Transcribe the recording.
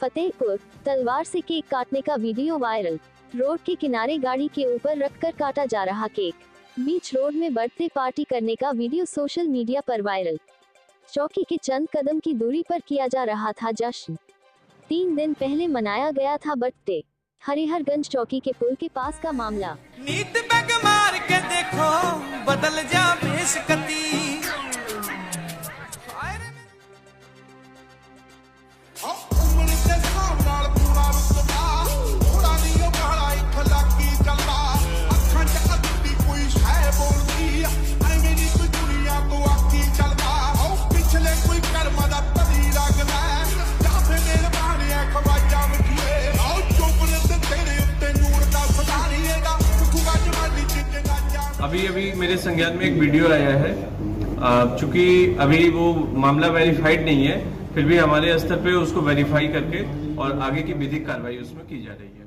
फतेहपुर, तलवार से केक काटने का वीडियो वायरल। रोड के किनारे गाड़ी के ऊपर रखकर काटा जा रहा केक। बीच रोड में बर्थडे पार्टी करने का वीडियो सोशल मीडिया पर वायरल। चौकी के चंद कदम की दूरी पर किया जा रहा था जश्न। तीन दिन पहले मनाया गया था बर्थडे। हरिहरगंज चौकी के पुल के पास का मामला। मार के देखो। अभी अभी मेरे संज्ञान में एक वीडियो आया है। चूँकि अभी वो मामला वेरीफाइड नहीं है, फिर भी हमारे स्तर पे उसको वेरीफाई करके और आगे की विधिक कार्रवाई उसमें की जा रही है।